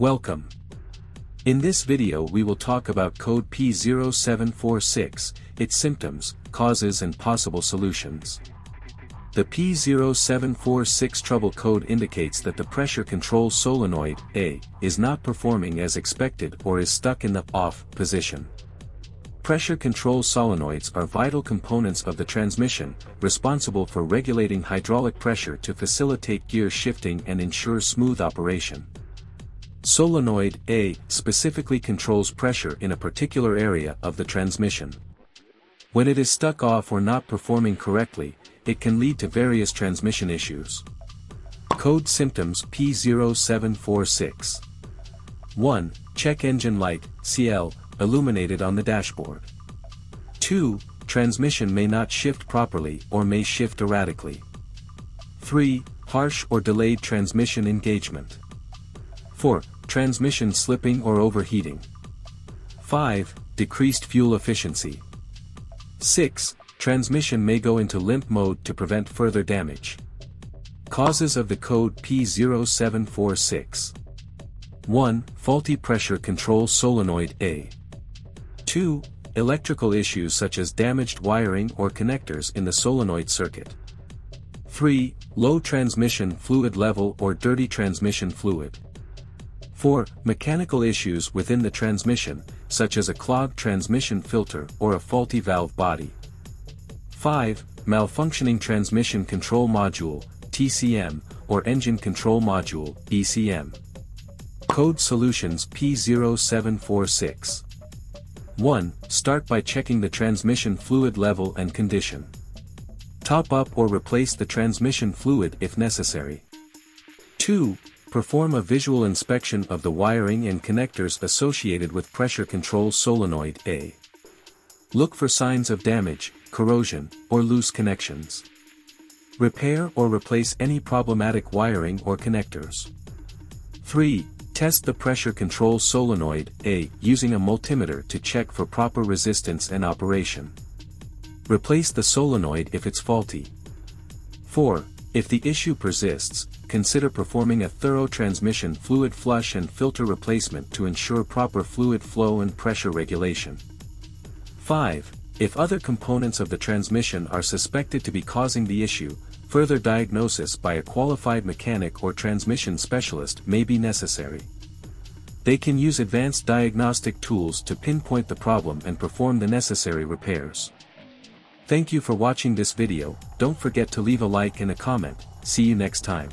Welcome. In this video we will talk about code P0746, its symptoms, causes and possible solutions. The P0746 trouble code indicates that the pressure control solenoid, A, is not performing as expected or is stuck in the off position. Pressure control solenoids are vital components of the transmission, responsible for regulating hydraulic pressure to facilitate gear shifting and ensure smooth operation. Solenoid A specifically controls pressure in a particular area of the transmission. When it is stuck off or not performing correctly, it can lead to various transmission issues. Code symptoms P0746 1. Check engine light, CL, illuminated on the dashboard. 2. Transmission may not shift properly or may shift erratically. 3. Harsh or delayed transmission engagement. 4. Transmission slipping or overheating. 5. Decreased fuel efficiency. 6. Transmission may go into limp mode to prevent further damage. Causes of the code P0746 1. Faulty pressure control solenoid A. 2. Electrical issues such as damaged wiring or connectors in the solenoid circuit. 3. Low transmission fluid level or dirty transmission fluid. 4. Mechanical issues within the transmission, such as a clogged transmission filter or a faulty valve body. 5. Malfunctioning transmission control module, TCM, or engine control module, ECM. Code Solutions P0746 1. Start by checking the transmission fluid level and condition. Top up or replace the transmission fluid if necessary. 2. Perform a visual inspection of the wiring and connectors associated with pressure control solenoid A. Look for signs of damage, corrosion, or loose connections. Repair or replace any problematic wiring or connectors. 3. Test the pressure control solenoid A using a multimeter to check for proper resistance and operation. Replace the solenoid if it's faulty. 4. If the issue persists, consider performing a thorough transmission fluid flush and filter replacement to ensure proper fluid flow and pressure regulation. 5. If other components of the transmission are suspected to be causing the issue, further diagnosis by a qualified mechanic or transmission specialist may be necessary. They can use advanced diagnostic tools to pinpoint the problem and perform the necessary repairs. Thank you for watching this video, don't forget to leave a like and a comment, see you next time.